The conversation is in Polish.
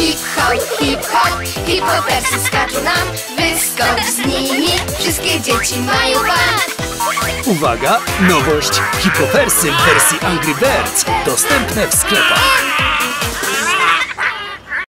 Hip hop, hip hop, hip hopersy skaczą nam Wyskocz z nimi, wszystkie dzieci mają pan Uwaga, nowość. Hipowersy w wersji Angry Birds. Dostępne w sklepach.